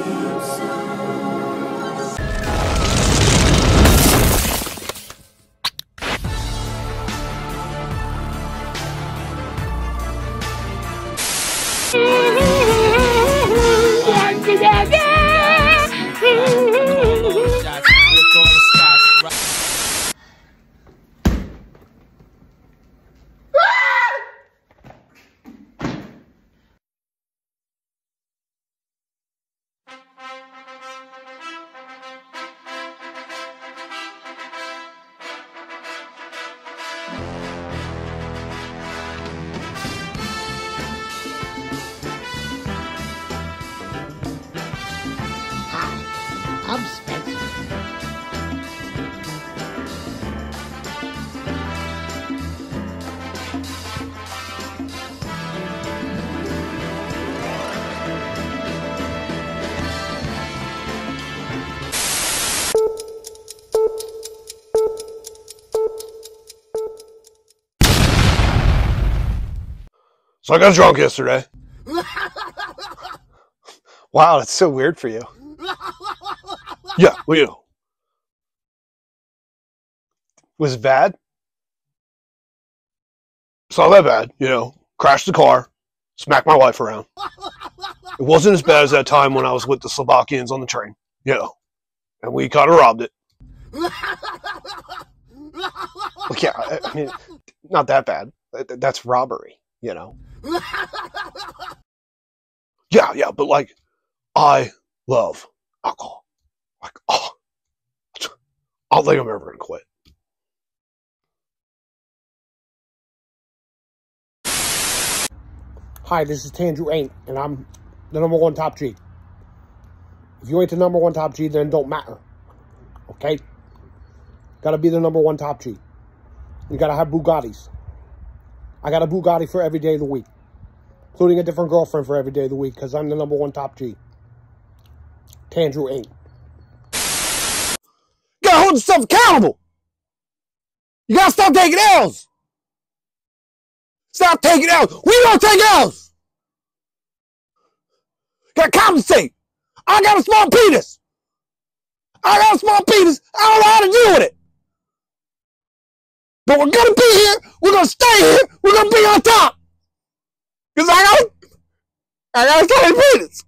Hi, So I got drunk yesterday. Wow, that's so weird for you. Yeah, well, you know, Was it bad? it's not that bad. You know, crashed the car, smacked my wife around. It wasn't as bad as that time when I was with the Slovakians on the train. You know, and we kind of robbed it. Yeah, I, I mean, not that bad. That's robbery, you know. Yeah, yeah, but like, I love alcohol. Like, oh, I don't think I'm ever gonna quit. Hi, this is Tandrew Ain't, and I'm the number one top G. If you ain't the number one top G, then don't matter. Okay? Gotta be the number one top G. You gotta have Bugattis. I got a Bugatti for every day of the week, including a different girlfriend for every day of the week, because I'm the number one top G. Tandrew Ain't. You gotta hold yourself accountable. You gotta stop taking L's. Stop taking L's. We don't take L's. Gotta compensate. I got a small penis. I got a small penis. I don't know how to deal with it. We're gonna be here. We're gonna stay here. We're gonna be on top. Cause I got, I got a tiny penis.